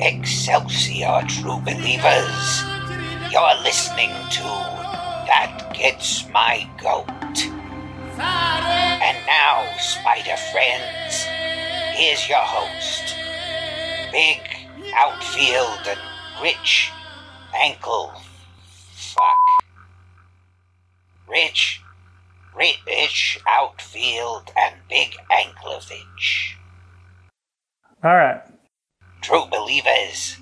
Excelsior, true believers. You're listening to That Gets My Goat. And now, spider friends, here's your host, Big Outfield and Rish Ankle. Fuck. Rish, Rish Outfield and Big Anklevich. All right. True believers.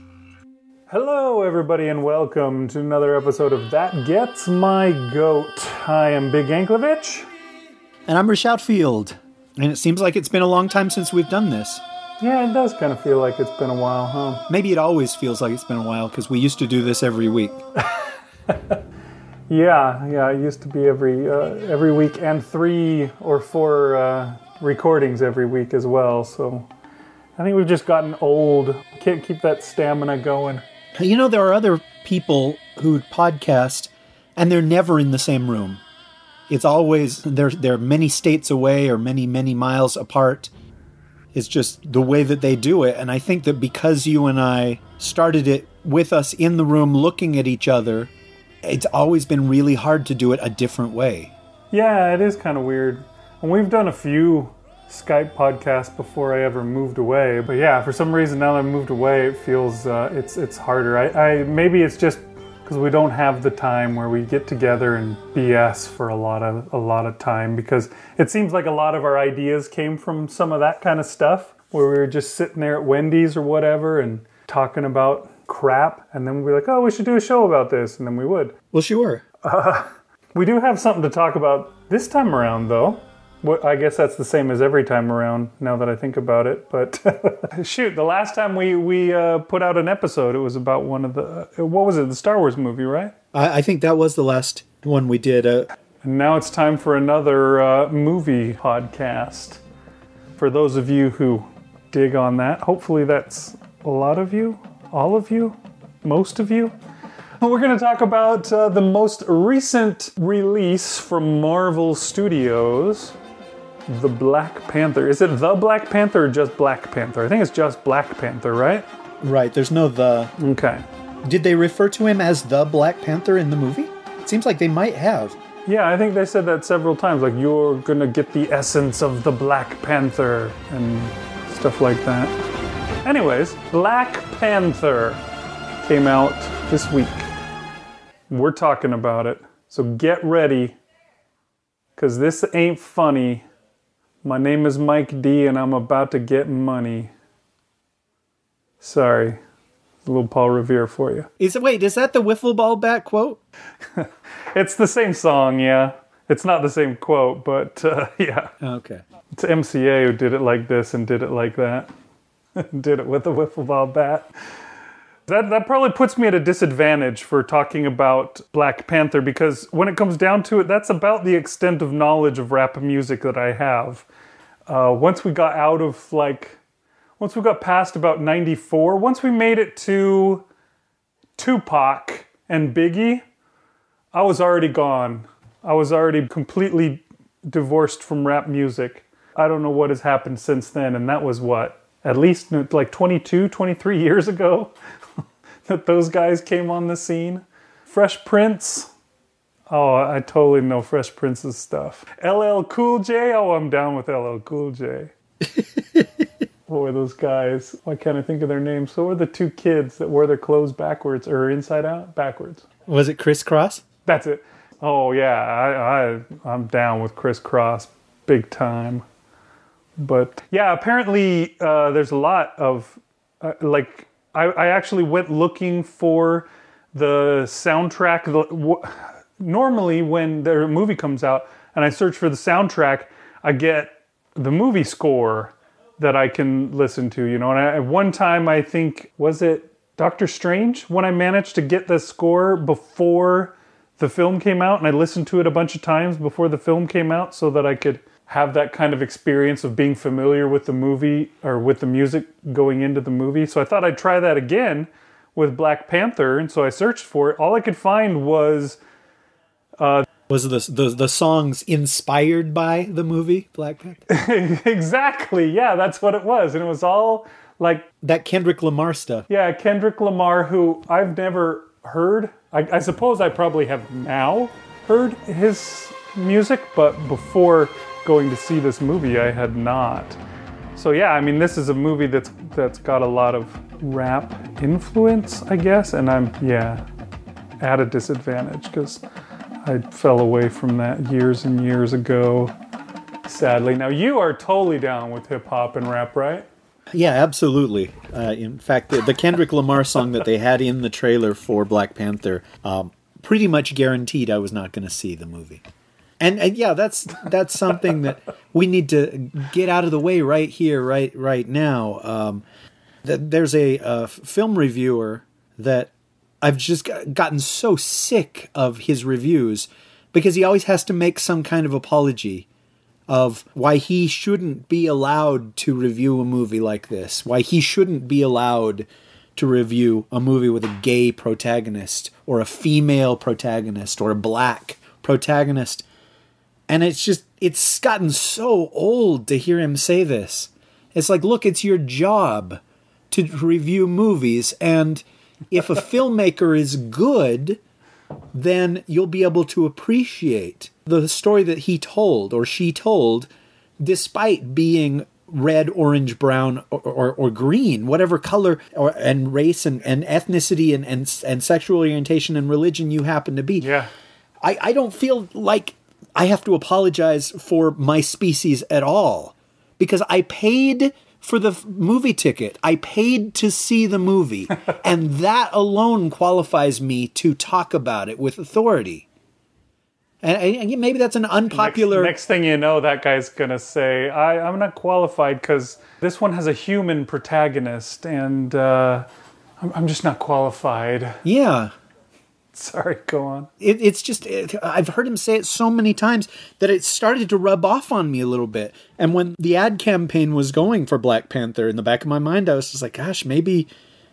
Hello, everybody, and welcome to another episode of That Gets My Goat. I am Big Anklevich. And I'm Rish Outfield. And it seems like it's been a long time since we've done this. Yeah, it does kind of feel like it's been a while, huh? Maybe it always feels like it's been a while because we used to do this every week. Yeah, yeah. It used to be every uh, every week and three or four uh, recordings every week as well. So I think we've just gotten old. Can't keep that stamina going. You know, there are other people who podcast and they're never in the same room. It's always they're they're many states away or many many miles apart. It's just the way that they do it, and I think that because you and I started it with us in the room looking at each other, it's always been really hard to do it a different way. Yeah, it is kind of weird. And we've done a few Skype podcast before I ever moved away. But yeah, for some reason now that I moved away, it feels uh, it's it's harder. I, I maybe it's just because we don't have the time where we get together and BS for a lot of a lot of time because it seems like a lot of our ideas came from some of that kind of stuff where we were just sitting there at Wendy's or whatever and talking about crap and then we'd be like, "Oh, we should do a show about this." And then we would. Well, sure. We do have something to talk about this time around, though. What I guess that's the same as every time around. Now that I think about it, but shoot, the last time we we uh, put out an episode, it was about one of the uh, what was it, the Star Wars movie, right? I, I think that was the last one we did. Uh, And now it's time for another uh, movie podcast. For those of you who dig on that, hopefully that's a lot of you, all of you, most of you. We're going to talk about uh, the most recent release from Marvel Studios, The Black Panther. Is it The Black Panther or just Black Panther? I think it's just Black Panther, right? right, there's no the. Okay. Did they refer to him as the Black Panther in the movie? It seems like they might have. Yeah, I think they said that several times. Like, you're gonna get the essence of the Black Panther and stuff like that. Anyways, Black Panther came out this week. We're talking about it. So get ready, because this ain't funny. My name is Mike D, and I'm about to get money. Sorry. A little Paul Revere for you. Is it wait? Is that the wiffle ball bat quote? It's the same song, yeah. It's not the same quote, but uh, yeah. Okay. It's MCA who did it like this and did it like that. did it with a wiffle ball bat. That, that probably puts me at a disadvantage for talking about Black Panther because when it comes down to it, that's about the extent of knowledge of rap music that I have. Uh, once we got out of like, once we got past about 94, once we made it to Tupac and Biggie, I was already gone. I was already completely divorced from rap music. I don't know what has happened since then, and that was what? At least like 22, 23 years ago that those guys came on the scene. Fresh Prince. Oh, I totally know Fresh Prince's stuff. LL Cool J. Oh, I'm down with LL Cool J. what were those guys? Why can't I think of their names? So were the two kids that wore their clothes backwards or inside out? Backwards. Was it Kris Kross? That's it. Oh yeah, I, I I'm down with Kris Kross, big time. But yeah, apparently uh, there's a lot of uh, like I, I actually went looking for the soundtrack. The, normally, when the movie comes out and I search for the soundtrack, I get the movie score that I can listen to. You know, and I, at one time I think was it Doctor Strange when I managed to get the score before the film came out, and I listened to it a bunch of times before the film came out so that I could have that kind of experience of being familiar with the movie or with the music going into the movie. So I thought I'd try that again with Black Panther, and so I searched for it. All I could find was uh, Was the the the songs inspired by the movie Black Panther? exactly, yeah, that's what it was, and it was all like That Kendrick Lamar stuff. yeah, Kendrick Lamar, who I've never heard. I, I suppose I probably have now heard his music, but before going to see this movie, I had not. So yeah, I mean, this is a movie that's that's got a lot of rap influence, I guess, and I'm yeah at a disadvantage because I fell away from that years and years ago. Sadly, now you are totally down with hip hop and rap, right? Yeah, absolutely. Uh, in fact, the, the Kendrick Lamar song that they had in the trailer for Black Panther, um, pretty much guaranteed I was not going to see the movie. And, and yeah, that's that's something that we need to get out of the way right here, right right now. Um, th- there's a, uh film reviewer that I've just gotten so sick of his reviews because he always has to make some kind of apology of why he shouldn't be allowed to review a movie like this, why he shouldn't be allowed to review a movie with a gay protagonist or a female protagonist or a black protagonist. And it's just, it's gotten so old to hear him say this. It's like, look, it's your job to review movies, and if a filmmaker is good, then you'll be able to appreciate the story that he told or she told, despite being red, orange, brown, or, or, or green, whatever color or, and race and, and ethnicity and, and, and sexual orientation and religion you happen to be. Yeah. I, I don't feel like I have to apologize for my species at all because I paid for the movie ticket. I paid to see the movie, and that alone qualifies me to talk about it with authority. And, and maybe that's an unpopular. Next, next thing you know, that guy's gonna say, I, "I'm not qualified because this one has a human protagonist, and uh, I'm, I'm just not qualified." yeah. Sorry, go on. it, it's just it, I've heard him say it so many times that it started to rub off on me a little bit. And when the ad campaign was going for Black Panther, in the back of my mind, I was just like, "Gosh, maybe,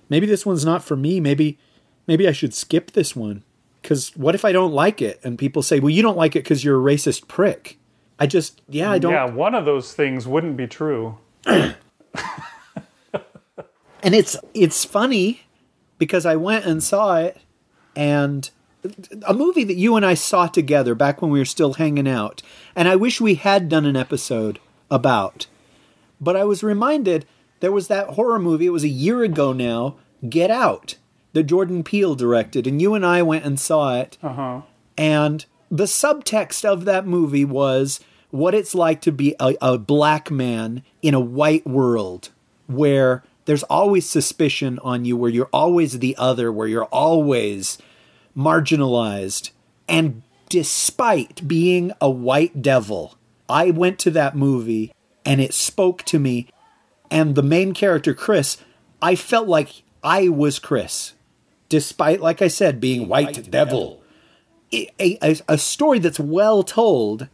maybe this one's not for me. Maybe, maybe I should skip this one. Because what if I don't like it?" And people say, "Well, you don't like it because you're a racist prick." I just, yeah, I don't. Yeah, one of those things wouldn't be true. and it's it's funny because I went and saw it, and a movie that you and I saw together back when we were still hanging out, and I wish we had done an episode about. But I was reminded there was that horror movie. It was a year ago now. Get Out, that Jordan Peele directed, and you and I went and saw it. Uh huh. And the subtext of that movie was what it's like to be a, a black man in a white world where there's always suspicion on you, where you're always the other, where you're always marginalized. And despite being a white devil, I went to that movie and it spoke to me. And the main character, Chris, I felt like I was Chris, despite, like I said, being white, devil a, a, a story that's well told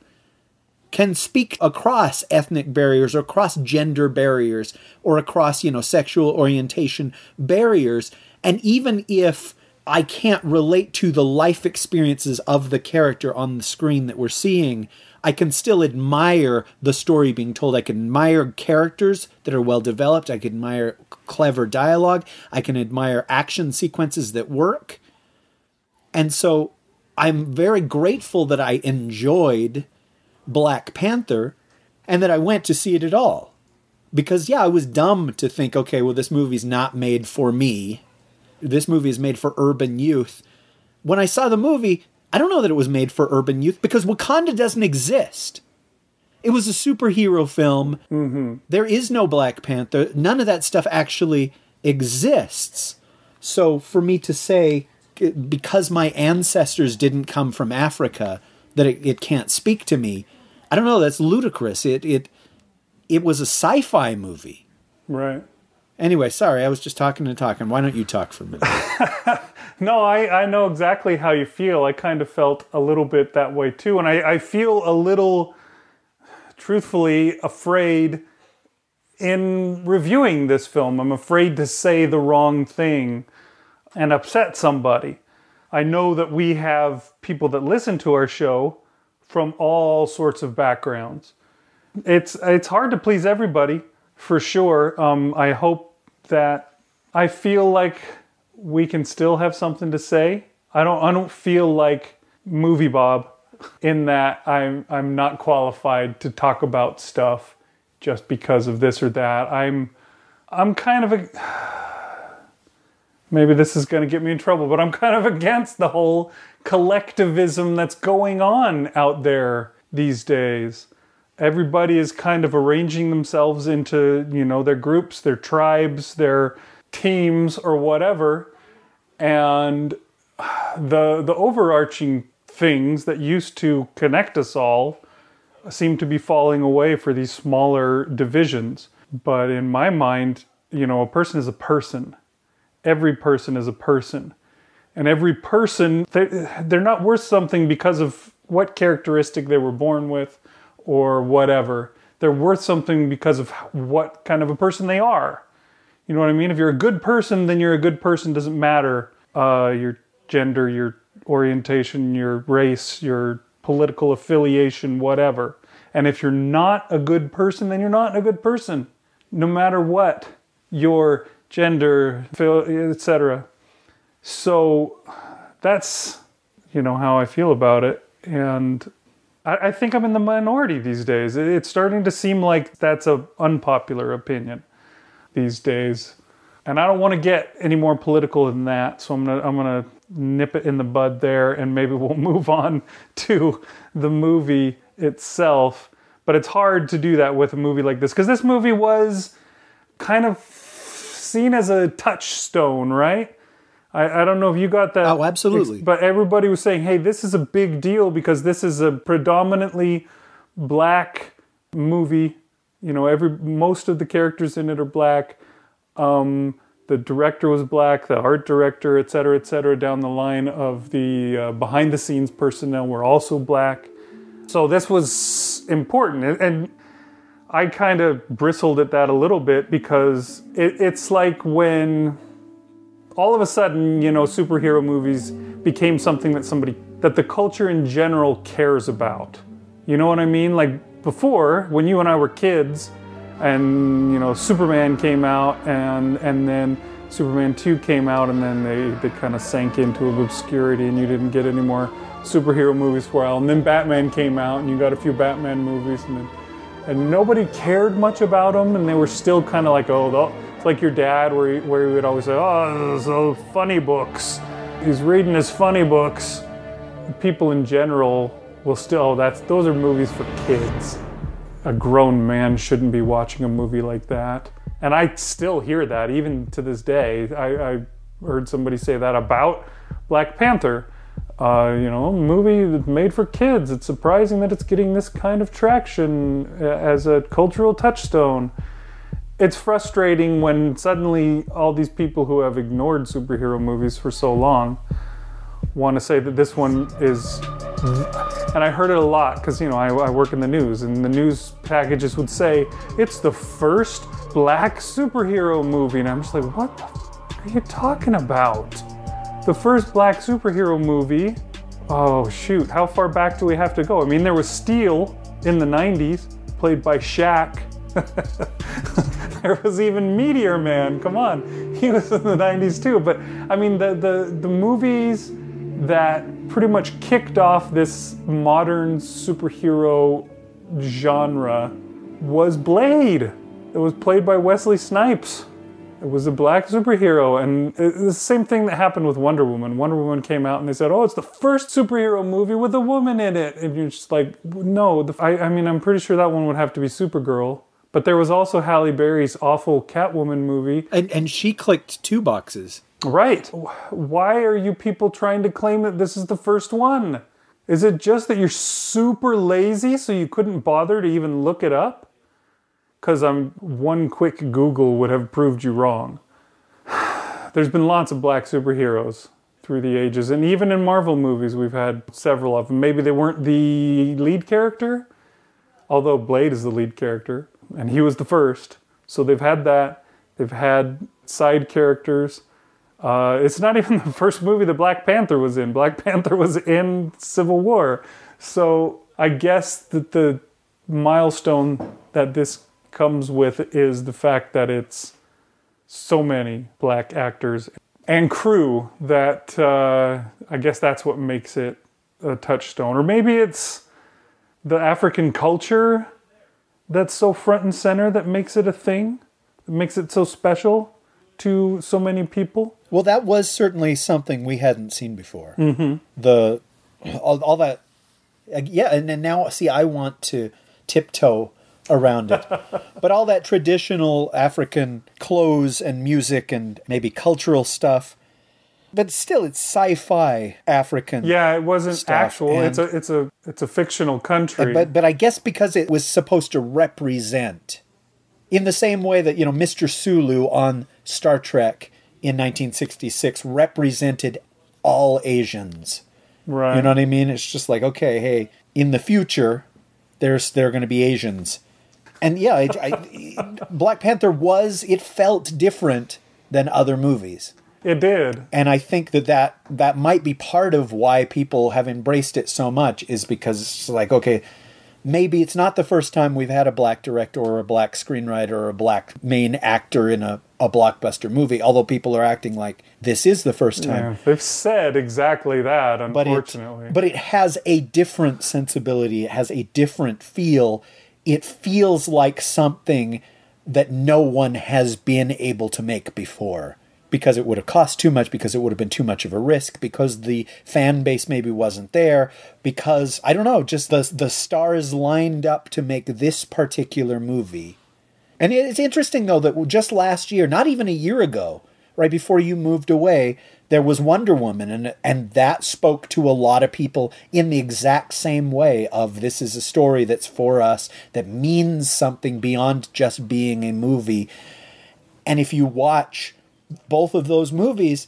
can speak across ethnic barriers or across gender barriers or across you know sexual orientation barriers. And even if i can't relate to the life experiences of the character on the screen that we're seeing i can still admire the story being told. I can admire characters that are well developed. I can admire clever dialogue. I can admire action sequences that work. And so I'm very grateful that I enjoyed Black Panther and that I went to see it at all. Because, yeah, I was dumb to think, okay, well, this movie's not made for me. This movie is made for urban youth. When I saw the movie, I don't know that it was made for urban youth because Wakanda doesn't exist. It was a superhero film. Mm-hmm. There is no Black Panther. None of that stuff actually exists. So for me to say, because my ancestors didn't come from Africa, that it, it can't speak to me, I don't know. That's ludicrous. It it it was a sci-fi movie. Right. Anyway, sorry, I was just talking and talking. Why don't you talk for a minute? No, I, I know exactly how you feel. I kind of felt a little bit that way too. And I, I feel a little, truthfully, afraid in reviewing this film. I'm afraid to say the wrong thing and upset somebody. I know that we have people that listen to our show from all sorts of backgrounds. It's it's hard to please everybody, for sure. Um, I hope that I feel like we can still have something to say. I don't I don't feel like MovieBob in that I'm I'm not qualified to talk about stuff just because of this or that. I'm I'm kind of a maybe this is going to get me in trouble, but I'm kind of against the whole collectivism that's going on out there these days. Everybody is kind of arranging themselves into, you know, their groups, their tribes, their teams or whatever. And the the overarching things that used to connect us all seem to be falling away for these smaller divisions. But in my mind, you know, a person is a person. Every person is a person. And every person, they're not worth something because of what characteristic they were born with or whatever. They're worth something because of what kind of a person they are. You know what I mean? If you're a good person, then you're a good person. Doesn't matter uh, your gender, your orientation, your race, your political affiliation, whatever. And if you're not a good person, then you're not a good person, no matter what your gender, etc. So that's you know how I feel about it, and I, think I'm in the minority these days. It's starting to seem like that's a unpopular opinion these days, and I don't want to get any more political than that. So I'm gonna I'm gonna nip it in the bud there, and maybe we'll move on to the movie itself. But it's hard to do that with a movie like this because this movie was kind of seen as a touchstone, right? I, I don't know if you got that. Oh, absolutely. But everybody was saying, hey, this is a big deal because this is a predominantly black movie. You know, every most of the characters in it are black. Um, the director was black, the art director, et cetera, et cetera, down the line of the uh, behind the scenes personnel were also black. So this was important. And I kind of bristled at that a little bit because it, it's like when all of a sudden, you know, superhero movies became something that somebody, that the culture in general cares about. You know what I mean? Like before, when you and I were kids, and you know, Superman came out, and and then Superman 2 came out, and then they, they kind of sank into obscurity, and you didn't get any more superhero movies for a while. And then Batman came out, and you got a few Batman movies, and then, and nobody cared much about them, and they were still kind of like, oh, it's like your dad, where he, where he would always say, oh, those funny books. He's reading his funny books. People in general will still, oh, that's those are movies for kids. A grown man shouldn't be watching a movie like that. And I still hear that even to this day. I, I heard somebody say that about Black Panther uh, you know, movie made for kids. It's surprising that it's getting this kind of traction uh, as a cultural touchstone. It's frustrating when suddenly all these people who have ignored superhero movies for so long want to say that this one is. And I heard it a lot because, you know, I, I work in the news, and the news packages would say it's the first black superhero movie. And I'm just like, what the f- are you talking about? The first black superhero movie. Oh, shoot, how far back do we have to go? I mean, there was Steel in the 90s, played by Shaq. there was even Meteor Man. Come on, he was in the 90s too. But I mean, the, the, the movies that pretty much kicked off this modern superhero genre was Blade. It was played by Wesley Snipes. It was a black superhero, and it's the same thing that happened with Wonder Woman. Wonder Woman came out, and they said, "Oh, it's the first superhero movie with a woman in it," and you're just like, "No." The, I, I mean, I'm pretty sure that one would have to be Supergirl. But there was also Halle Berry's awful Catwoman movie, and and she clicked two boxes. Right. Why are you people trying to claim that this is the first one? Is it just that you're super lazy, so you couldn't bother to even look it up? Because I'm one quick Google would have proved you wrong. There's been lots of black superheroes through the ages, and even in Marvel movies, we've had several of them. Maybe they weren't the lead character, although Blade is the lead character, and he was the first. So they've had that. They've had side characters. Uh, it's not even the first movie that Black Panther was in. Black Panther was in Civil War. So I guess that the milestone that this comes with is the fact that it's so many black actors and crew that uh, I guess that's what makes it a touchstone. Or maybe it's the African culture that's so front and center that makes it a thing, that makes it so special to so many people. Well, that was certainly something we hadn't seen before. Mm-hmm. The all, all that, uh, yeah, and then now see, I want to tiptoe around it, but all that traditional African clothes and music and maybe cultural stuff. But still, it's sci-fi African. Yeah, it wasn't Stuff, actual. and- It's a it's a it's a fictional country. But but I guess because it was supposed to represent, in the same way that you know Mr. Sulu on Star Trek in 1966 represented all Asians. right. You know what I mean? It's just like okay, hey, in the future, there's there are going to be Asians, and yeah, it, I, Black Panther was it felt different than other movies. it did. And I think that, that that might be part of why people have embraced it so much is because it's like, okay, maybe it's not the first time we've had a black director or a black screenwriter or a black main actor in a, a blockbuster movie, although people are acting like this is the first time. Yeah, they've said exactly that. But Unfortunately, it, but it has a different sensibility. It has a different feel. It feels like something that no one has been able to make before because it would have cost too much, because it would have been too much of a risk, because the fan base maybe wasn't there, because I don't know, just the the stars lined up to make this particular movie. And it's interesting though that just last year, not even a year ago, right before you moved away, there was Wonder Woman and and that spoke to a lot of people in the exact same way of this is a story that's for us that means something beyond just being a movie. And if you watch both of those movies,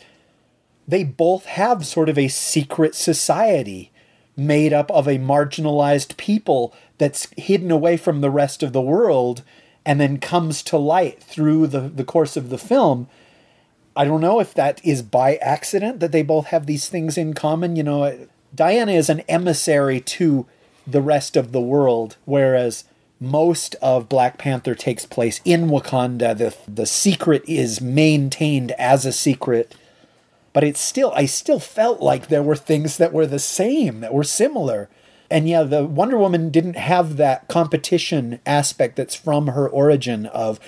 they both have sort of a secret society made up of a marginalized people that's hidden away from the rest of the world and then comes to light through the, the course of the film. I don't know if that is by accident that they both have these things in common. You know, Diana is an emissary to the rest of the world, whereas most of Black Panther takes place in Wakanda. The the secret is maintained as a secret, but it's still I still felt like there were things that were the same, that were similar. And yeah, the Wonder Woman didn't have that competition aspect that's from her origin of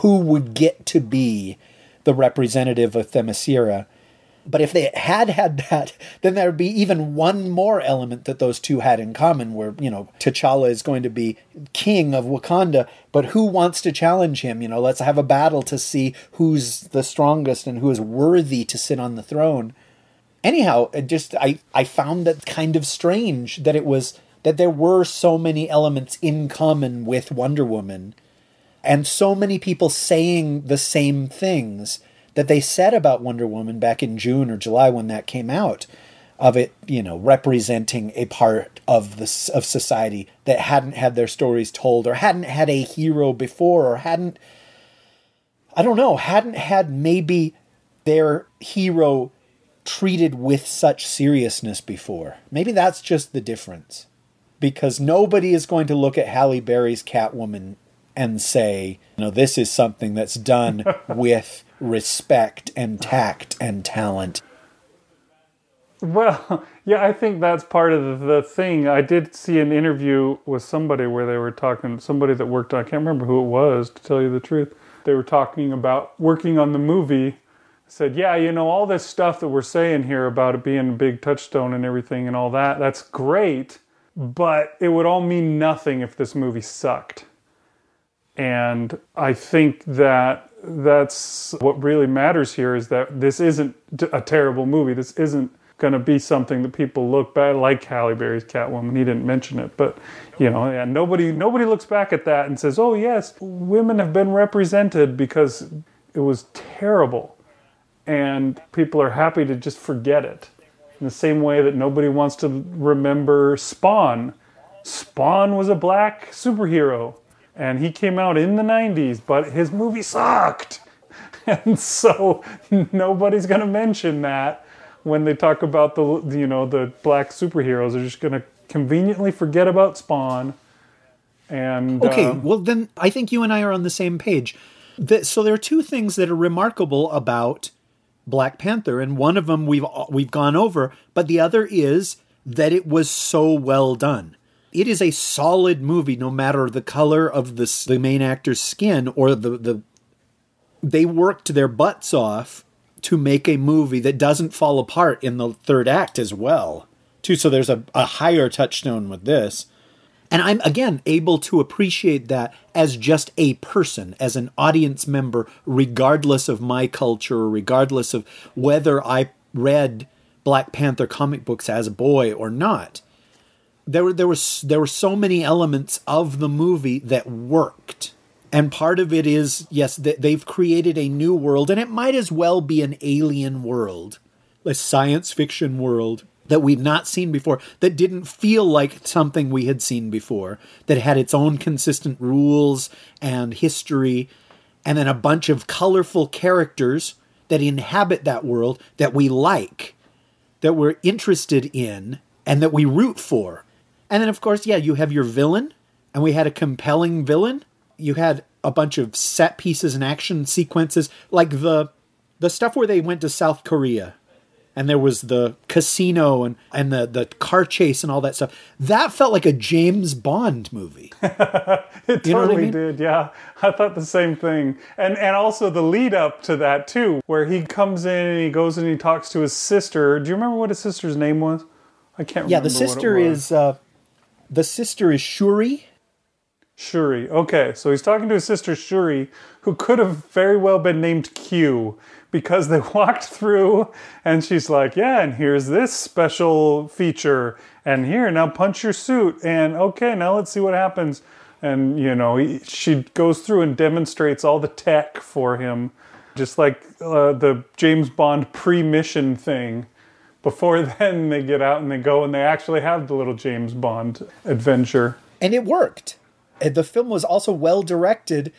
who would get to be the representative of Themyscira. But if they had had that, then there would be even one more element that those two had in common, where, you know, T'Challa is going to be king of Wakanda, but who wants to challenge him? You know, let's have a battle to see who's the strongest and who is worthy to sit on the throne. Anyhow, it just I, I found that kind of strange that it was that there were so many elements in common with Wonder Woman and so many people saying the same things that they said about Wonder Woman back in June or July when that came out of it, you know, representing a part of the of society that hadn't had their stories told or hadn't had a hero before or hadn't I don't know, hadn't had maybe their hero treated with such seriousness before. Maybe that's just the difference. Because nobody is going to look at Halle Berry's Catwoman and say, you know, this is something that's done with respect and tact and talent. Well, yeah, I think that's part of the, thing. I did see an interview with somebody where they were talking, somebody that worked on, I can't remember who it was, to tell you the truth. They were talking about working on the movie. Said, yeah, you know, all this stuff that we're saying here about it being a big touchstone and everything and all that, that's great, but it would all mean nothing if this movie sucked. And I think that that's what really matters here is that this isn't a terrible movie. This isn't going to be something that people look back like Halle Berry's Catwoman. He didn't mention it, but you know, yeah, nobody nobody looks back at that and says, "Oh yes, women have been represented because it was terrible." And people are happy to just forget it. In the same way that nobody wants to remember Spawn. Spawn was a black superhero and he came out in the 90s, but his movie sucked. And so nobody's going to mention that when they talk about the you know the black superheroes. They're just going to conveniently forget about Spawn. And Okay, um, well then I think you and I are on the same page. So there are two things that are remarkable about Black Panther, and one of them we've we've gone over, but the other is that it was so well done. It is a solid movie, no matter the color of the the main actor's skin or the the. They worked their butts off to make a movie that doesn't fall apart in the third act as well. Too, so there's a, a higher touchstone with this. And I'm again able to appreciate that as just a person, as an audience member, regardless of my culture, regardless of whether I read Black Panther comic books as a boy or not. There were there was there were so many elements of the movie that worked. And part of it is yes, they've created a new world, and it might as well be an alien world, a science fiction world that we've not seen before, that didn't feel like something we had seen before, that had its own consistent rules and history, and then a bunch of colorful characters that inhabit that world that we like, that we're interested in, and that we root for. And then, of course, yeah, you have your villain, and we had a compelling villain. You had a bunch of set pieces and action sequences, like the the stuff where they went to South Korea and there was the casino and, and the, the car chase and all that stuff. That felt like a James Bond movie. it You what I totally mean? did, yeah. I thought the same thing. And and also the lead up to that too, where he comes in and he goes and he talks to his sister. Do you remember what his sister's name was? I can't remember. Yeah, the sister is uh, the sister is Shuri. Shuri. Okay, so he's talking to his sister Shuri, who could have very well been named Q because they walked through and she's like, Yeah, and here's this special feature, and here, now punch your suit, and okay, now let's see what happens. And, you know, he, she goes through and demonstrates all the tech for him, just like uh, the James Bond pre mission thing. Before then, they get out and they go and they actually have the little James Bond adventure. and it worked. And The film was also well directed.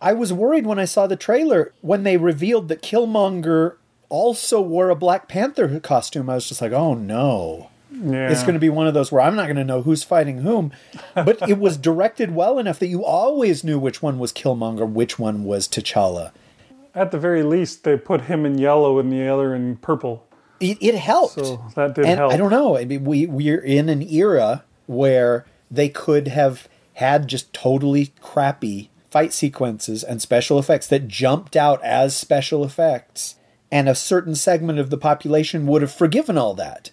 I was worried when I saw the trailer when they revealed that Killmonger also wore a Black Panther costume. I was just like, oh no. Yeah. It's going to be one of those where I'm not going to know who's fighting whom. But it was directed well enough that you always knew which one was Killmonger, which one was T'Challa. At the very least, they put him in yellow and the other in purple. It, it helped. So that did and help. I don't know. I mean, we we're in an era where they could have had just totally crappy fight sequences and special effects that jumped out as special effects, and a certain segment of the population would have forgiven all that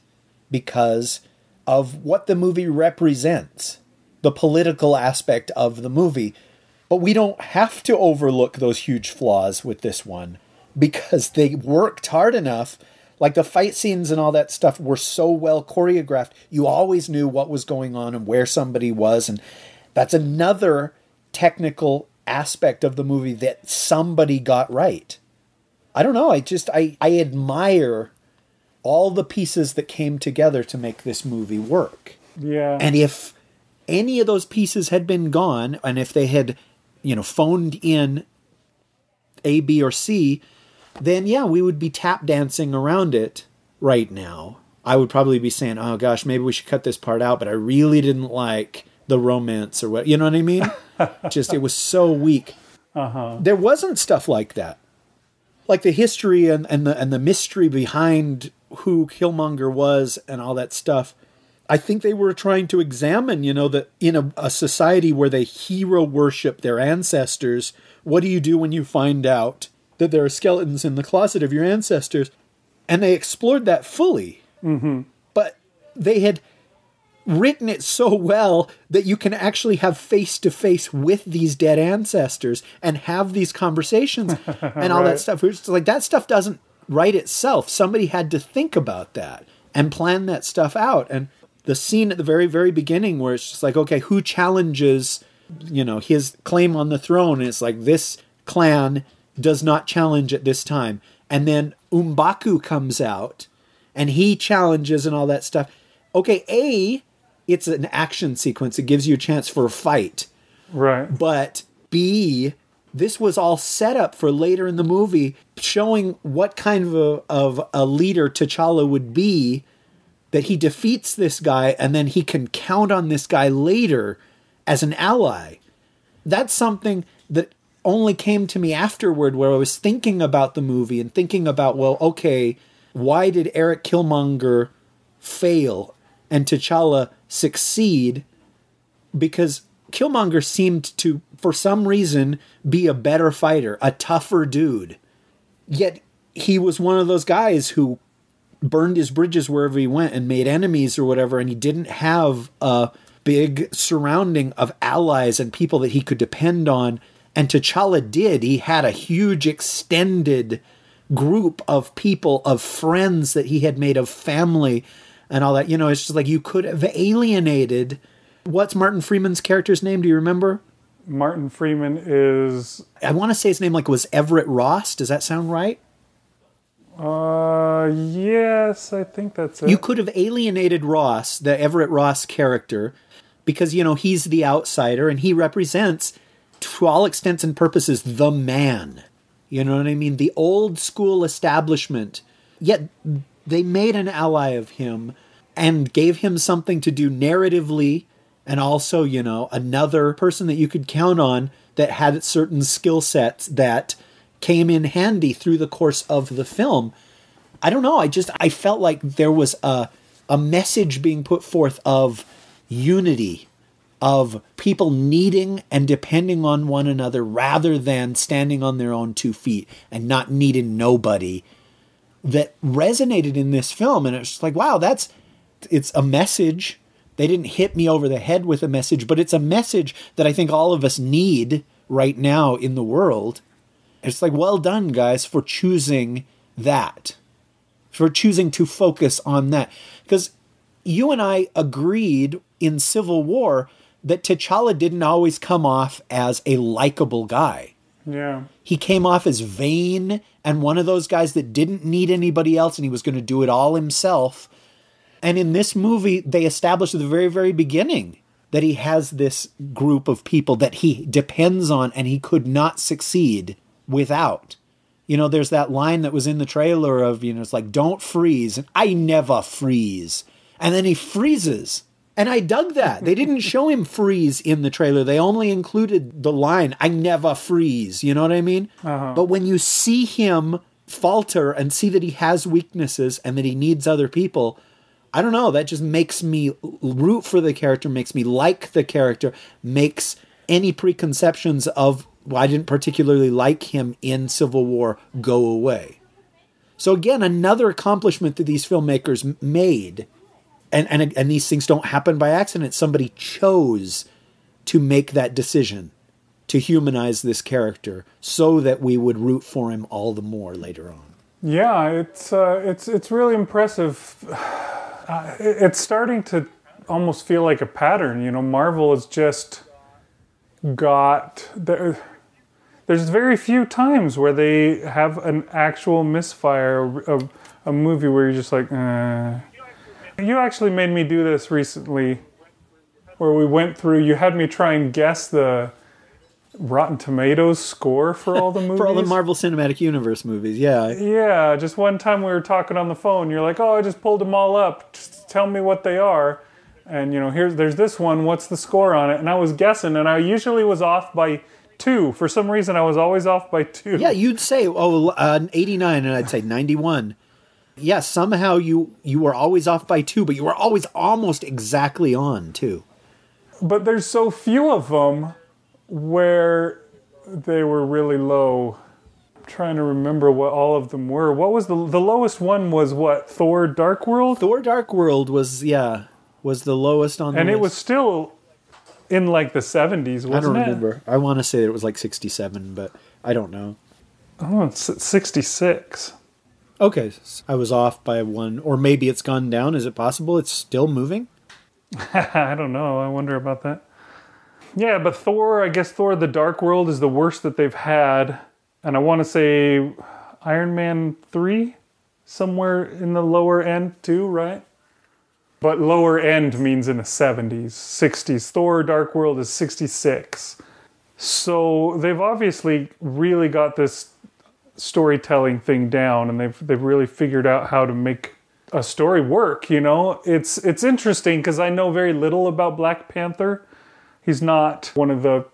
because of what the movie represents, the political aspect of the movie. But we don't have to overlook those huge flaws with this one because they worked hard enough. Like the fight scenes and all that stuff were so well choreographed. You always knew what was going on and where somebody was. And that's another technical aspect of the movie that somebody got right. I don't know. I just, I, I admire all the pieces that came together to make this movie work. Yeah. And if any of those pieces had been gone, and if they had, you know, phoned in A, B, or C, then yeah, we would be tap dancing around it right now. I would probably be saying, "Oh gosh, maybe we should cut this part out," but I really didn't like the romance or what. You know what I mean? Just it was so weak. Uh-huh. There wasn't stuff like that, like the history and, and the and the mystery behind who Killmonger was and all that stuff. I think they were trying to examine, you know, that in a, a society where they hero worship their ancestors, what do you do when you find out that there are skeletons in the closet of your ancestors? And they explored that fully. Mm-hmm. But they had written it so well that you can actually have face to face with these dead ancestors and have these conversations and all Right. that stuff. It's like that stuff doesn't write itself. Somebody had to think about that and plan that stuff out. And the scene at the very, very beginning where it's just like, okay, who challenges, you know, his claim on the throne? And it's like this clan does not challenge at this time. And then M'Baku comes out and he challenges and all that stuff. Okay, A, it's an action sequence. It gives you a chance for a fight. right. But B, this was all set up for later in the movie, showing what kind of a, of a leader T'Challa would be. That he defeats this guy and then he can count on this guy later as an ally. That's something that only came to me afterward where I was thinking about the movie and thinking about, well, okay, why did Eric Killmonger fail and T'Challa succeed? Because Killmonger seemed to, for some reason, be a better fighter, a tougher dude. Yet he was one of those guys who burned his bridges wherever he went and made enemies or whatever, and he didn't have a big surrounding of allies and people that he could depend on. And T'Challa did. He had a huge extended group of people, of friends that he had made, of family and all that. You know, it's just like you could have alienated. What's Martin Freeman's character's name? Do you remember? Martin Freeman is. I want to say his name like was Everett Ross. Does that sound right? Uh, yes, I think that's it. You could have alienated Ross, the Everett Ross character, because, you know, he's the outsider and he represents, to all extents and purposes, the man. You know what I mean? The old school establishment. Yet they made an ally of him and gave him something to do narratively and also, you know, another person that you could count on that had certain skill sets that came in handy through the course of the film. I don't know. I just I felt like there was a a message being put forth of unity, of people needing and depending on one another rather than standing on their own two feet and not needing nobody that resonated in this film. And it's like wow that's it's a message. They didn't hit me over the head with a message but it's a message that i think all of us need right now in the world. It's like, well done, guys, for choosing that, for choosing to focus on that. Because you and I agreed in Civil War that T'Challa didn't always come off as a likable guy. Yeah. He came off as vain and one of those guys that didn't need anybody else and he was going to do it all himself. And in this movie, they established at the very, very beginning that he has this group of people that he depends on and he could not succeed without. You know, there's that line that was in the trailer of, you know, it's like, don't freeze. And I never freeze. And then he freezes. And I dug that. They didn't show him freeze in the trailer. They only included the line, I never freeze. You know what I mean? Uh-huh. But when you see him falter and see that he has weaknesses and that he needs other people, I don't know. That just makes me root for the character, makes me like the character, makes any preconceptions of well, I didn't particularly like him in Civil War go away. So again, another accomplishment that these filmmakers made, and and and these things don't happen by accident. Somebody chose to make that decision to humanize this character so that we would root for him all the more later on. Yeah, it's uh, it's it's really impressive. Uh, it's starting to almost feel like a pattern. You know, Marvel has just got there. There's very few times where they have an actual misfire, a, a movie where you're just like, uh. You actually made me do this recently, where we went through. You had me try and guess the Rotten Tomatoes score for all the movies. for all the Marvel Cinematic Universe movies, yeah. Yeah, just one time we were talking on the phone. You're like, "Oh, I just pulled them all up. Just tell me what they are." And you know, here's there's this one. What's the score on it? And I was guessing, and I usually was off by two. For some reason, I was always off by two. Yeah, you'd say, "Oh, uh, 89," and I'd say 91. Yeah, somehow you you were always off by two, but you were always almost exactly on too. But there's so few of them where they were really low. I'm trying to remember what all of them were. What was the the lowest one? Was what Thor: Dark World, Thor: Dark World was yeah was the lowest on the and it list. was still in like the 70s, wasn't I don't it? remember. I want to say it was like 67, but I don't know. Oh, it's 66. Okay, I was off by one, or maybe it's gone down. Is it possible it's still moving? I don't know. I wonder about that. Yeah, but Thor, I guess Thor the Dark World is the worst that they've had. And I want to say Iron Man 3, somewhere in the lower end too, right? But lower end means in the 70s, 60s. Thor Dark World is 66. So they've obviously really got this storytelling thing down and they've they've really figured out how to make a story work, you know? It's it's interesting cuz I know very little about Black Panther. He's not one of the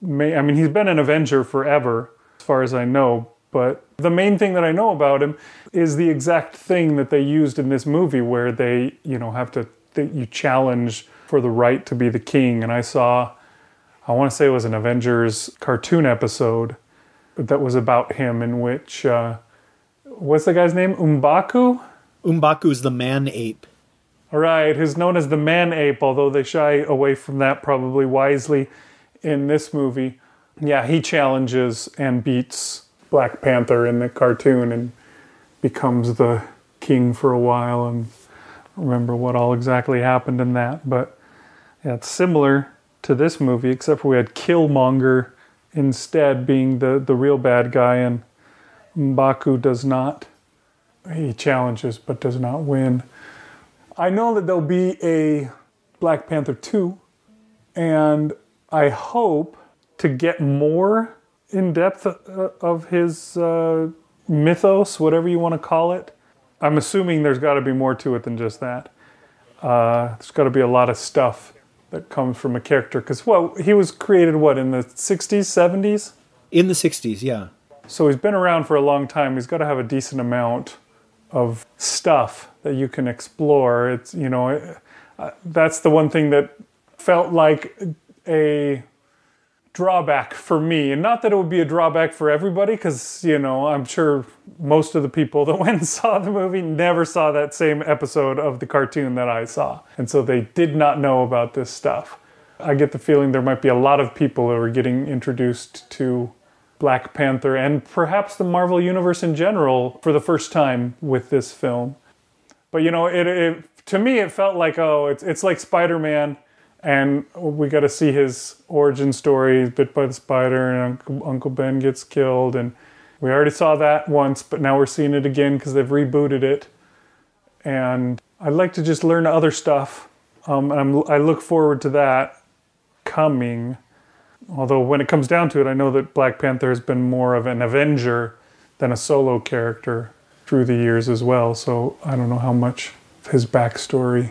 may, I mean, he's been an Avenger forever, as far as I know. But the main thing that I know about him is the exact thing that they used in this movie, where they, you know, have to that you challenge for the right to be the king. And I saw, I want to say it was an Avengers cartoon episode that was about him, in which uh, what's the guy's name? M'Baku. M'Baku is the man ape. All right, who's known as the man ape, although they shy away from that probably wisely in this movie. Yeah, he challenges and beats Black Panther in the cartoon and becomes the king for a while and remember what all exactly happened in that, but yeah, it's similar to this movie, except we had Killmonger instead being the, the real bad guy, and M'Baku does not. He challenges but does not win. I know that there'll be a Black Panther 2, and I hope to get more in depth uh, of his uh, mythos, whatever you want to call it. I'm assuming there's got to be more to it than just that. Uh, there's got to be a lot of stuff that comes from a character because, well, he was created what in the 60s, 70s. In the 60s, yeah. So he's been around for a long time. He's got to have a decent amount of stuff that you can explore. It's you know, uh, that's the one thing that felt like a drawback for me. And not that it would be a drawback for everybody because you know i'm sure most of the people that went and saw the movie never saw that same episode of the cartoon that i saw. And so they did not know about this stuff. I get the feeling there might be a lot of people who are getting introduced to black panther and perhaps the marvel universe in general for the first time with this film. But you know it, it to me it felt like oh it's, it's like spider-man and we got to see his origin story bit by the spider and uncle, ben gets killed and we already saw that once but now we're seeing it again because they've rebooted it. And i'd like to just learn other stuff um, and i look forward to that coming. Although when it comes down to it i know that black panther has been more of an avenger than a solo character through the years as well so i don't know how much his backstory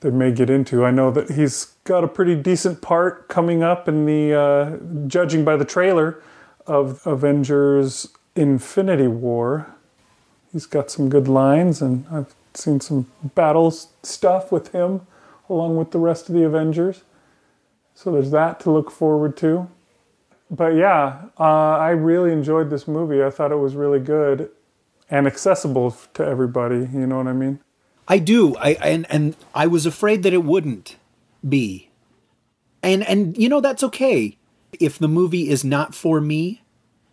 they may get into. I know that he's got a pretty decent part coming up in the, uh, judging by the trailer of Avengers Infinity War. He's got some good lines, and I've seen some battles stuff with him along with the rest of the Avengers. So there's that to look forward to. But yeah, uh, I really enjoyed this movie. I thought it was really good and accessible to everybody. You know what I mean? I do. I and and I was afraid that it wouldn't be. And and you know that's okay. If the movie is not for me,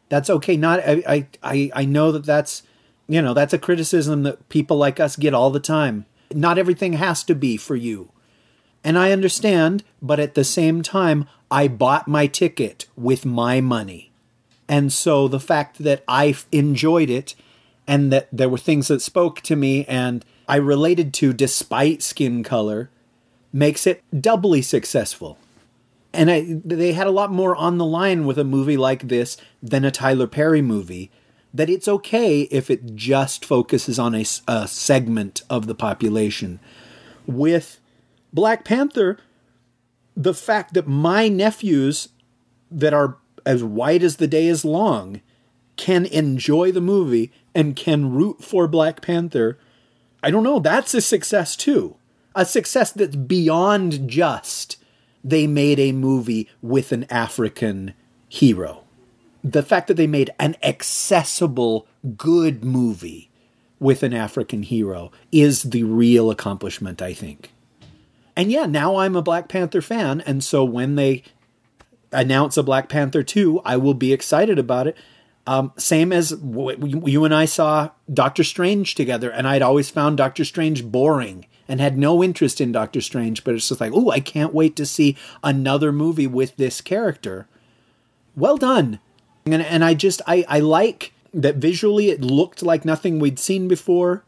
that's okay. Not I I I know that that's you know, that's a criticism that people like us get all the time. Not everything has to be for you. And I understand, but at the same time, I bought my ticket with my money. And so the fact that I enjoyed it and that there were things that spoke to me and I related to despite skin color makes it doubly successful. And I, they had a lot more on the line with a movie like this than a Tyler Perry movie. That it's okay if it just focuses on a, a segment of the population. With Black Panther, the fact that my nephews that are as white as the day is long can enjoy the movie and can root for Black Panther I don't know, that's a success too. A success that's beyond just they made a movie with an African hero. The fact that they made an accessible, good movie with an African hero is the real accomplishment, I think. And yeah, now I'm a Black Panther fan, and so when they announce a Black Panther 2, I will be excited about it um, same as w- you and I saw Doctor Strange together, and I'd always found Doctor Strange boring and had no interest in Doctor Strange, but it's just like, oh, I can't wait to see another movie with this character. Well done. And, and I just, I, I like that visually it looked like nothing we'd seen before,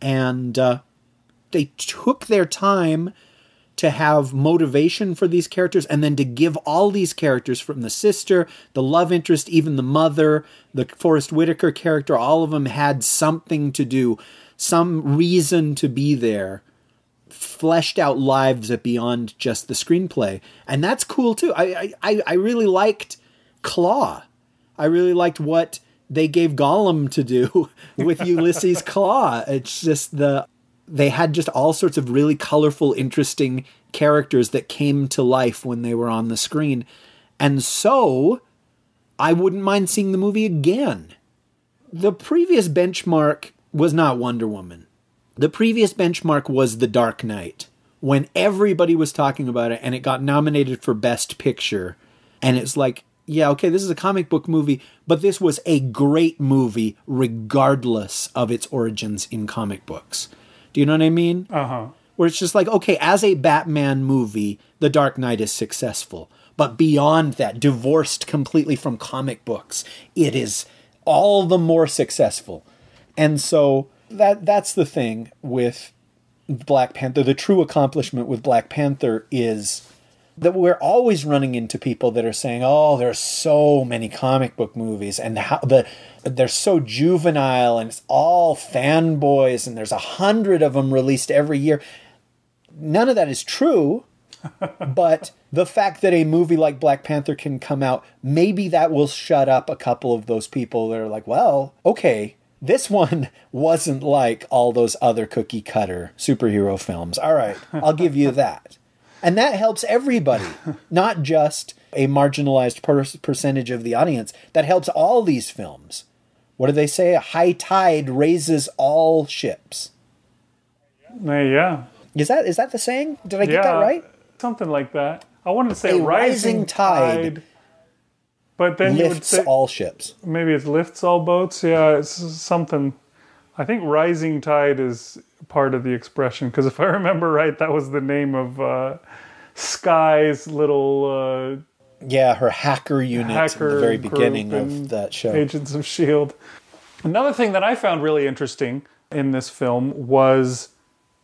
and uh, they took their time to have motivation for these characters and then to give all these characters from the sister, the love interest, even the mother, the Forest Whitaker character, all of them had something to do, some reason to be there. fleshed out lives beyond just the screenplay, and that's cool too. I I I really liked Klaw. I really liked what they gave Gollum to do with Ulysses Klaw. It's just the they had just all sorts of really colorful, interesting characters that came to life when they were on the screen. And so I wouldn't mind seeing the movie again. The previous benchmark was not Wonder Woman. The previous benchmark was The Dark Knight, when everybody was talking about it and it got nominated for Best Picture. And it's like, yeah, okay, this is a comic book movie, but this was a great movie regardless of its origins in comic books. Do you know what I mean? Uh huh. Where it's just like, okay, as a Batman movie, The Dark Knight is successful. But beyond that, divorced completely from comic books, it is all the more successful. And so that that's the thing with Black Panther. The true accomplishment with Black Panther is that we're always running into people that are saying, "Oh, there's so many comic book movies, and how the they're so juvenile, and it's all fanboys, and there's a hundred of them released every year." None of that is true, but the fact that a movie like Black Panther can come out, maybe that will shut up a couple of those people that are like, "Well, okay." This one wasn't like all those other cookie cutter superhero films. All right, I'll give you that. And that helps everybody, not just a marginalized per- percentage of the audience. That helps all these films. What do they say? A high tide raises all ships. Uh, yeah. Is that is that the saying? Did I get that Yeah, right? Something like that. I wanted to say A rising, rising tide tide, but then you would say all ships. maybe it's lifts all boats. Yeah, it's something. I think rising tide is part of the expression because if I remember right, that was the name of uh, Skye's little Uh, Yeah, her hacker unit in Hacker the very beginning of that show. Agents of Shield. Another thing that I found really interesting in this film was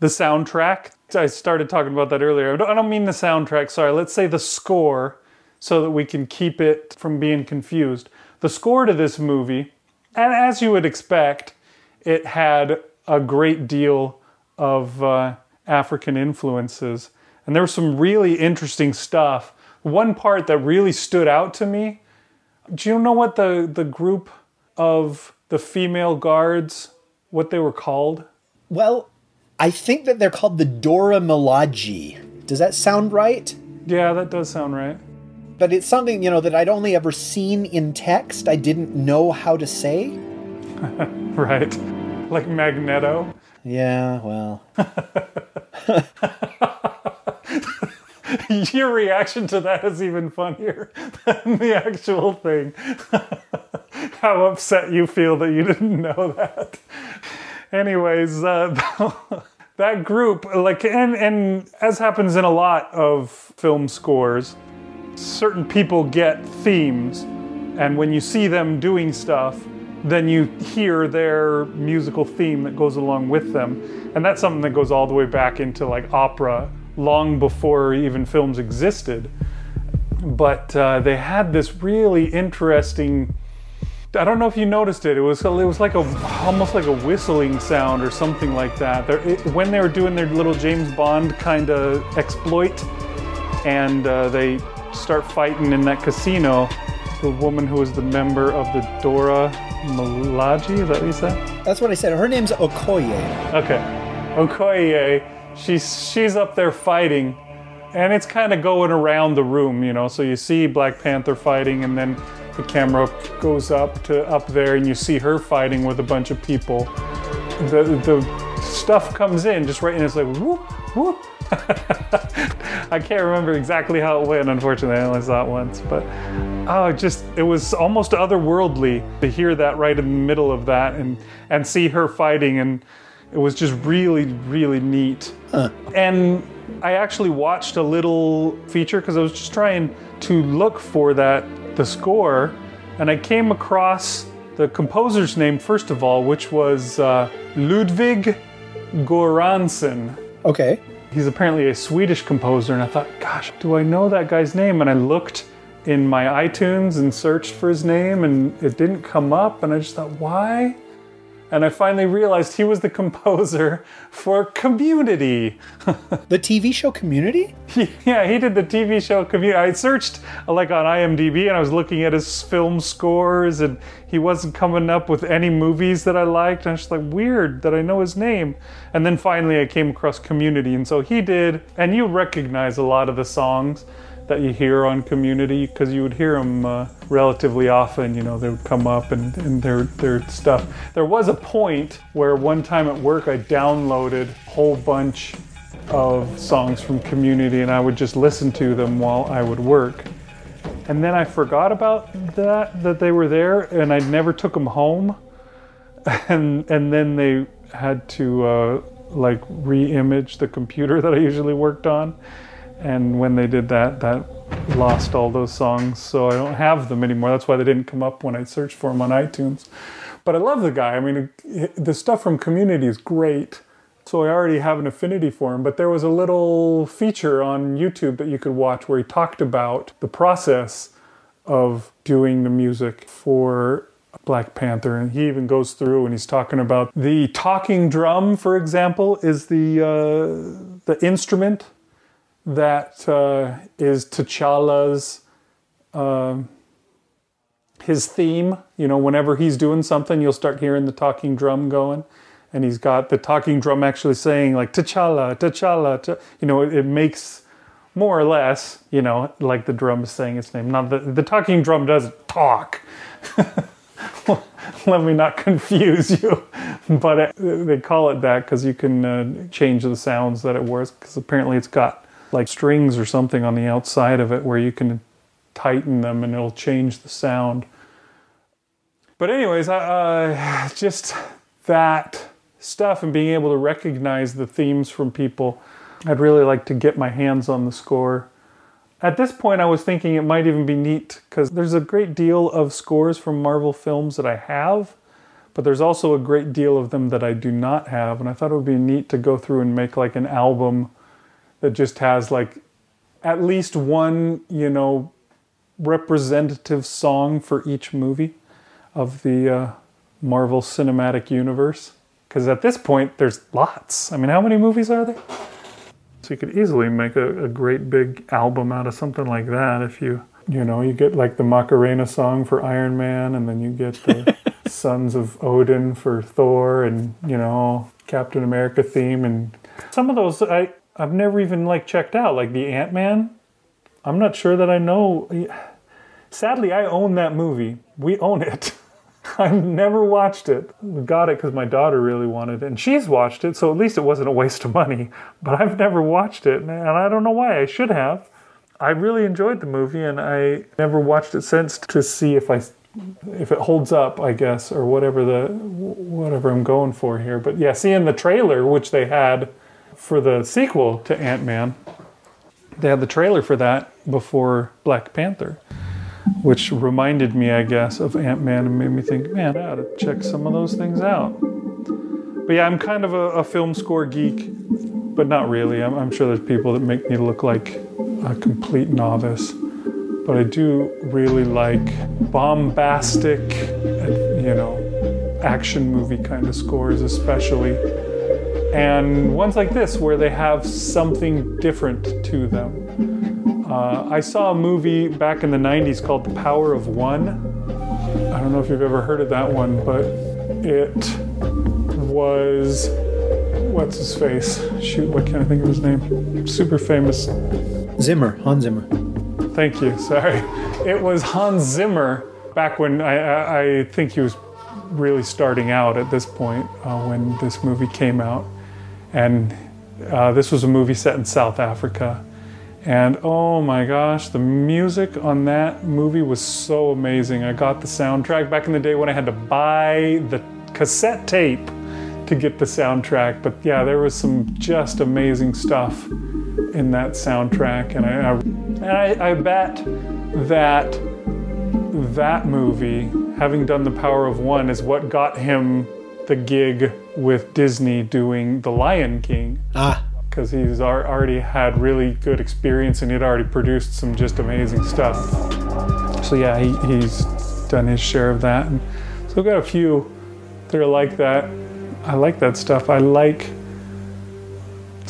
the soundtrack. I started talking about that earlier. I don't, I don't mean the soundtrack. Sorry, let's say the score, so that we can keep it from being confused. The score to this movie, and as you would expect, it had a great deal of uh, African influences. And there was some really interesting stuff. One part that really stood out to me do you know what the, the group of the female guards, what they were called? Well, I think that they're called the Dora Milaje. Does that sound right? Yeah, that does sound right. But it's something, you know, that I'd only ever seen in text. I didn't know how to say. Right. Like Magneto. Yeah, well. Your reaction to that is even funnier than the actual thing. How upset you feel that you didn't know that. Anyways, uh, that group, like, and, and as happens in a lot of film scores, certain people get themes, and when you see them doing stuff, then you hear their musical theme that goes along with them. And that's something that goes all the way back into like opera, long before even films existed. But uh, they had this really interesting. I don't know if you noticed it. It was it was like a almost like a whistling sound or something like that. They're, it, when they were doing their little James Bond kind of exploit, and uh, they start fighting in that casino. The woman who was the member of the Dora Milaje, is that what you said? That's what I said. Her name's Okoye. Okay. Okoye, she's she's up there fighting, and it's kind of going around the room, you know. So you see Black Panther fighting, and then the camera goes up to up there, and you see her fighting with a bunch of people. The the stuff comes in just right, and it's like whoop whoop. I can't remember exactly how it went. Unfortunately, I only saw it once, but oh, it just it was almost otherworldly to hear that right in the middle of that, and and see her fighting, and it was just really really neat. And I actually watched a little feature because I was just trying to look for that the score, and I came across the composer's name first of all, which was uh, Ludwig Göransson. Okay. He's apparently a Swedish composer, and I thought, gosh, do I know that guy's name? And I looked in my iTunes and searched for his name, and it didn't come up, and I just thought, why? And I finally realized he was the composer for Community. The TV show Community? yeah, he did the TV show Community. I searched like on IMDb and I was looking at his film scores and he wasn't coming up with any movies that I liked. And I was just like, weird that I know his name. And then finally I came across Community and so he did, and you recognize a lot of the songs that you hear on Community because you would hear them uh, relatively often. You know, they would come up and, and their their stuff. There was a point where one time at work I downloaded a whole bunch of songs from Community and I would just listen to them while I would work. And then I forgot about that that they were there and I never took them home. And and then they had to uh, like re-image the computer that I usually worked on and when they did that, that lost all those songs, so I don't have them anymore. That's why they didn't come up when I searched for them on iTunes. But I love the guy. I mean, the stuff from Community is great, so I already have an affinity for him. But there was a little feature on YouTube that you could watch where he talked about the process of doing the music for Black Panther, and he even goes through and he's talking about the talking drum, for example, is the uh, the instrument that uh, is T'Challa's uh, his theme. You know, whenever he's doing something, you'll start hearing the talking drum going, and he's got the talking drum actually saying like T'Challa, T'Challa. T-. You know, it, it, makes more or less, you know, like the drum is saying its name. Not the the talking drum doesn't talk. Let me not confuse you, but it, they call it that because you can uh, change the sounds that it works. Because apparently it's got like strings or something on the outside of it where you can tighten them and it'll change the sound. But anyways, uh, just that stuff and being able to recognize the themes from people, I'd really like to get my hands on the score. At this point, I was thinking it might even be neat because there's a great deal of scores from Marvel films that I have, but there's also a great deal of them that I do not have. And I thought it would be neat to go through and make like an album that just has like at least one, you know, representative song for each movie of the uh, Marvel Cinematic Universe. Because at this point, there's lots. I mean, how many movies are there? So you could easily make a, a great big album out of something like that if you, you know, you get like the Macarena song for Iron Man, and then you get the Sons of Odin for Thor, and you know, Captain America theme, and some of those I I've never even like checked out like the Ant Man. I'm not sure that I know. Sadly, I own that movie. We own it. I've never watched it. Got it because my daughter really wanted it, and she's watched it, so at least it wasn't a waste of money. But I've never watched it, and I don't know why. I should have. I really enjoyed the movie, and I never watched it since to see if I if it holds up, I guess, or whatever the whatever I'm going for here. But yeah, seeing the trailer, which they had for the sequel to Ant Man, they had the trailer for that before Black Panther, which reminded me, I guess, of Ant Man and made me think, man, I ought to check some of those things out. But yeah, I'm kind of a, a film score geek, but not really. I'm, I'm sure there's people that make me look like a complete novice. But I do really like bombastic, you know, action movie kind of scores, especially and ones like this where they have something different to them. Uh, I saw a movie back in the 90s called The Power of One. I don't know if you've ever heard of that one, but it was. What's his face? Shoot, what can I think of his name? Super famous. Zimmer, Hans Zimmer. Thank you, sorry. It was Hans Zimmer back when I, I, I think he was really starting out at this point uh, when this movie came out. And uh, this was a movie set in South Africa. And oh my gosh, the music on that movie was so amazing. I got the soundtrack back in the day when I had to buy the cassette tape to get the soundtrack. But yeah, there was some just amazing stuff in that soundtrack. And I, I, and I, I bet that that movie, having done The Power of One, is what got him the gig with Disney doing The Lion King. Ah. Because he's already had really good experience and he'd already produced some just amazing stuff. So yeah, he, he's done his share of that. And so we've got a few that are like that. I like that stuff. I like.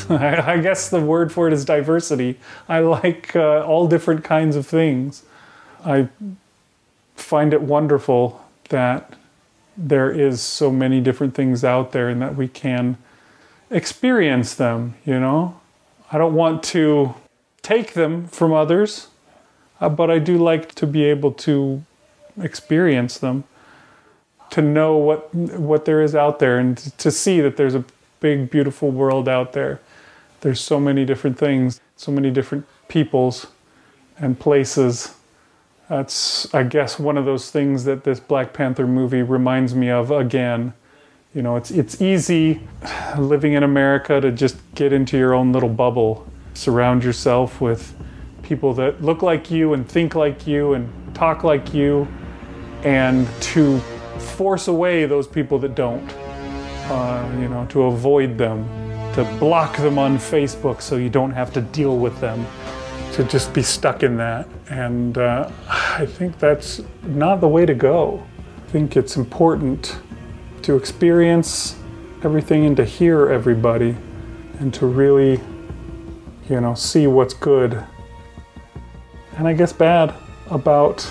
I guess the word for it is diversity. I like uh, all different kinds of things. I find it wonderful that there is so many different things out there and that we can experience them, you know? I don't want to take them from others, uh, but I do like to be able to experience them, to know what what there is out there and to see that there's a big beautiful world out there. There's so many different things, so many different peoples and places that's I guess one of those things that this Black Panther movie reminds me of again. You know, it's it's easy living in America to just get into your own little bubble, surround yourself with people that look like you and think like you and talk like you, and to force away those people that don't. Uh, you know, to avoid them, to block them on Facebook so you don't have to deal with them to just be stuck in that. And uh, I think that's not the way to go. I think it's important to experience everything and to hear everybody and to really, you know, see what's good and I guess bad about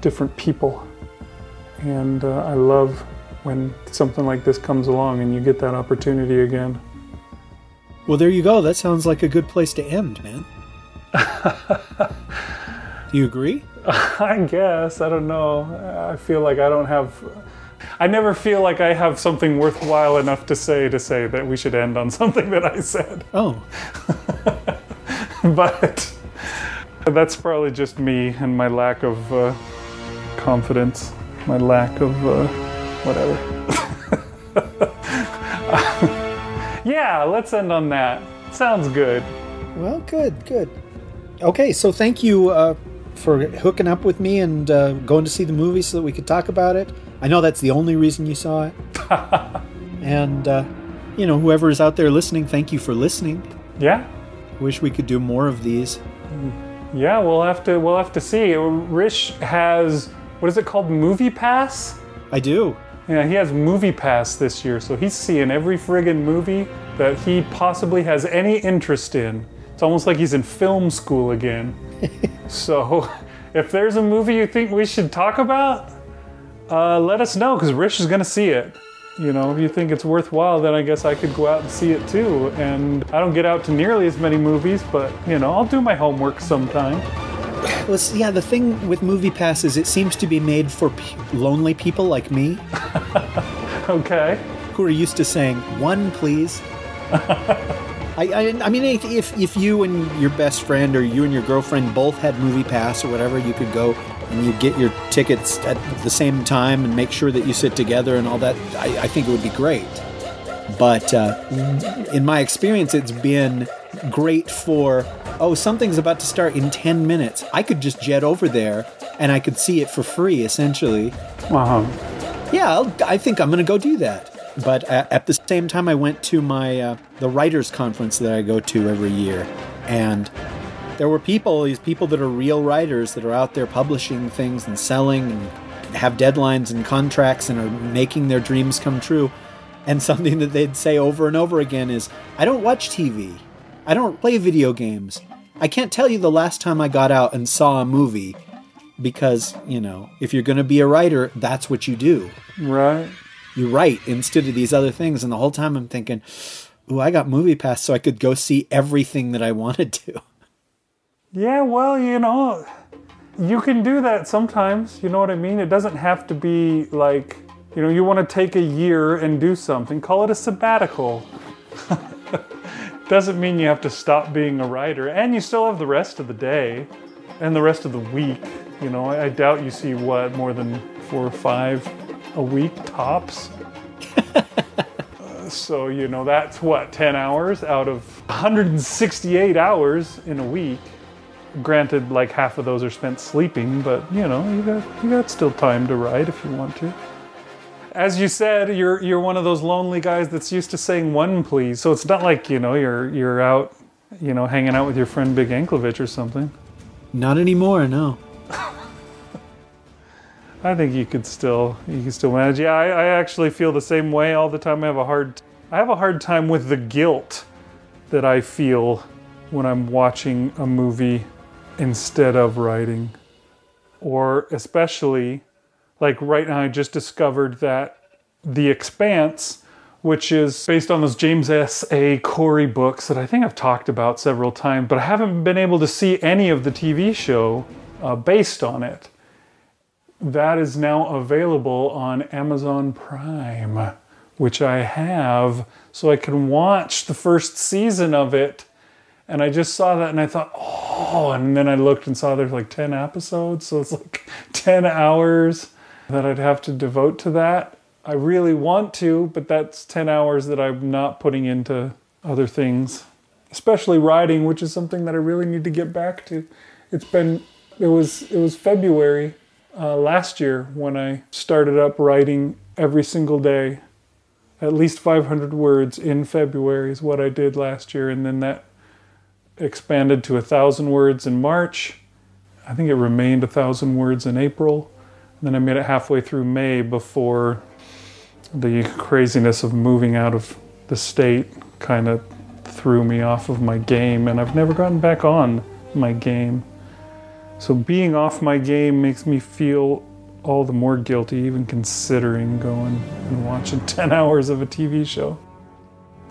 different people. And uh, I love when something like this comes along and you get that opportunity again. Well, there you go. That sounds like a good place to end, man. Do you agree? I guess. I don't know. I feel like I don't have. I never feel like I have something worthwhile enough to say to say that we should end on something that I said. Oh. but that's probably just me and my lack of uh, confidence, my lack of uh, whatever. yeah, let's end on that. Sounds good. Well, good, good. Okay, so thank you uh, for hooking up with me and uh, going to see the movie so that we could talk about it. I know that's the only reason you saw it. and, uh, you know, whoever is out there listening, thank you for listening. Yeah. Wish we could do more of these. Yeah, we'll have to we'll have to see. Rish has what is it called? Movie Pass? I do. Yeah, he has Movie Pass this year, so he's seeing every friggin' movie that he possibly has any interest in. It's almost like he's in film school again. so, if there's a movie you think we should talk about, uh, let us know because Rish is going to see it. You know, if you think it's worthwhile, then I guess I could go out and see it too. And I don't get out to nearly as many movies, but you know, I'll do my homework sometime. Well, yeah, the thing with Movie Pass is it seems to be made for lonely people like me. okay. Who are used to saying, one, please. I, I, I, mean, if, if you and your best friend or you and your girlfriend both had Movie Pass or whatever, you could go and you get your tickets at the same time and make sure that you sit together and all that. I, I think it would be great. But uh, in my experience, it's been great for oh, something's about to start in 10 minutes. I could just jet over there and I could see it for free, essentially. Huh. Yeah, I'll, I think I'm going to go do that but at the same time, I went to my uh, the writers conference that I go to every year, and there were people, these people that are real writers that are out there publishing things and selling and have deadlines and contracts and are making their dreams come true. And something that they'd say over and over again is, "I don't watch TV. I don't play video games. I can't tell you the last time I got out and saw a movie." Because, you know, if you're going to be a writer, that's what you do. Right you write instead of these other things. And the whole time I'm thinking, ooh, I got Movie Pass so I could go see everything that I wanted to. Yeah, well, you know, you can do that sometimes. You know what I mean? It doesn't have to be like, you know, you want to take a year and do something. Call it a sabbatical. doesn't mean you have to stop being a writer. And you still have the rest of the day and the rest of the week. You know, I, I doubt you see what, more than four or five a week tops. uh, so, you know, that's what, 10 hours out of 168 hours in a week. Granted, like half of those are spent sleeping, but you know, you got, you got still time to write if you want to. As you said, you're you're one of those lonely guys that's used to saying one please. So it's not like, you know, you're you're out, you know, hanging out with your friend Big Anklevich or something. Not anymore, no. I think you could still you can still manage. Yeah, I, I actually feel the same way all the time. I have a hard I have a hard time with the guilt that I feel when I'm watching a movie instead of writing. Or especially like right now I just discovered that The Expanse, which is based on those James S. A. Corey books that I think I've talked about several times, but I haven't been able to see any of the TV show uh, based on it. That is now available on Amazon Prime, which I have, so I can watch the first season of it. And I just saw that and I thought, oh, and then I looked and saw there's like 10 episodes, so it's like 10 hours that I'd have to devote to that. I really want to, but that's 10 hours that I'm not putting into other things, especially writing, which is something that I really need to get back to. It's been it was it was February uh, last year when I started up writing every single day. At least 500 words in February is what I did last year, and then that expanded to a thousand words in March. I think it remained a thousand words in April. And then I made it halfway through May before the craziness of moving out of the state kind of threw me off of my game, and I've never gotten back on my game. So being off my game makes me feel all the more guilty, even considering going and watching 10 hours of a TV show.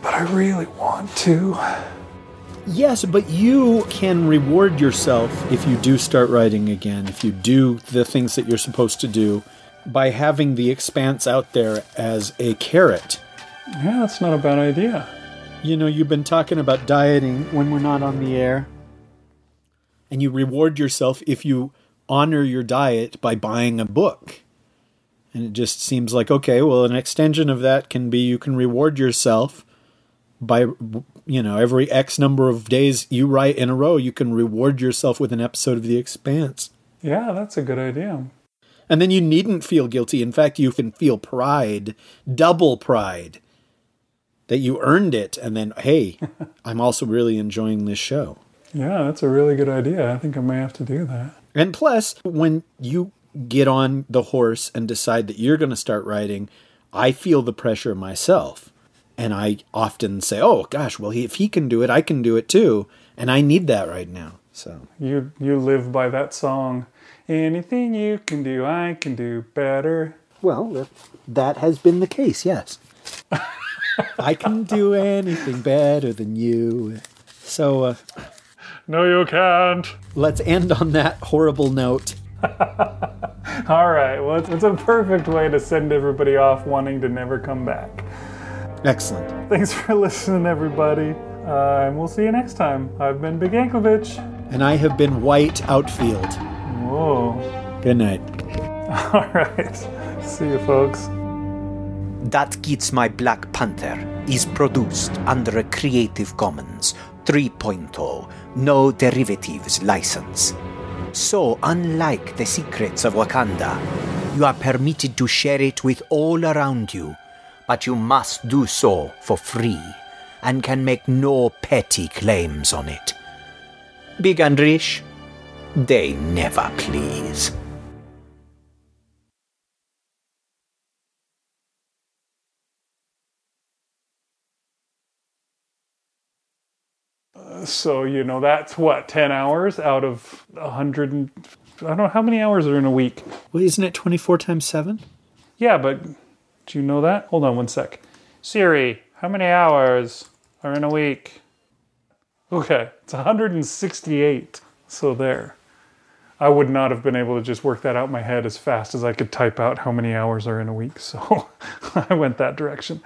But I really want to. Yes, but you can reward yourself if you do start writing again, if you do the things that you're supposed to do, by having the expanse out there as a carrot. Yeah, that's not a bad idea. You know, you've been talking about dieting when we're not on the air, and you reward yourself if you honor your diet by buying a book. And it just seems like, okay, well, an extension of that can be you can reward yourself by you know every x number of days you write in a row you can reward yourself with an episode of the expanse Yeah, that's a good idea. and then you needn't feel guilty in fact you can feel pride double pride that you earned it and then hey i'm also really enjoying this show Yeah, that's a really good idea. I think I may have to do that. and plus when you get on the horse and decide that you're going to start riding, i feel the pressure myself and i often say oh gosh well he, if he can do it i can do it too and i need that right now so You you live by that song. Anything you can do, I can do better. Well, that, that has been the case, yes. I can do anything better than you. So uh, No, you can't. let's end on that horrible note. All right. Well, it's, it's a perfect way to send everybody off wanting to never come back. Excellent. Thanks for listening, everybody. Uh, and we'll see you next time. I've been Big Anklevich. And I have been Rish Outfield. Whoa. Good night. All right. See you, folks. That Gets My Black Panther is produced under a Creative Commons 3.0 no derivatives license. So, unlike the secrets of Wakanda, you are permitted to share it with all around you, but you must do so for free and can make no petty claims on it. Big and rich, they never please. So, you know, that's what, 10 hours out of 100 and. I don't know how many hours are in a week. Well, isn't it 24 times 7? Yeah, but do you know that? Hold on one sec. Siri, how many hours are in a week? Okay, it's 168. So there. I would not have been able to just work that out in my head as fast as I could type out how many hours are in a week. So I went that direction.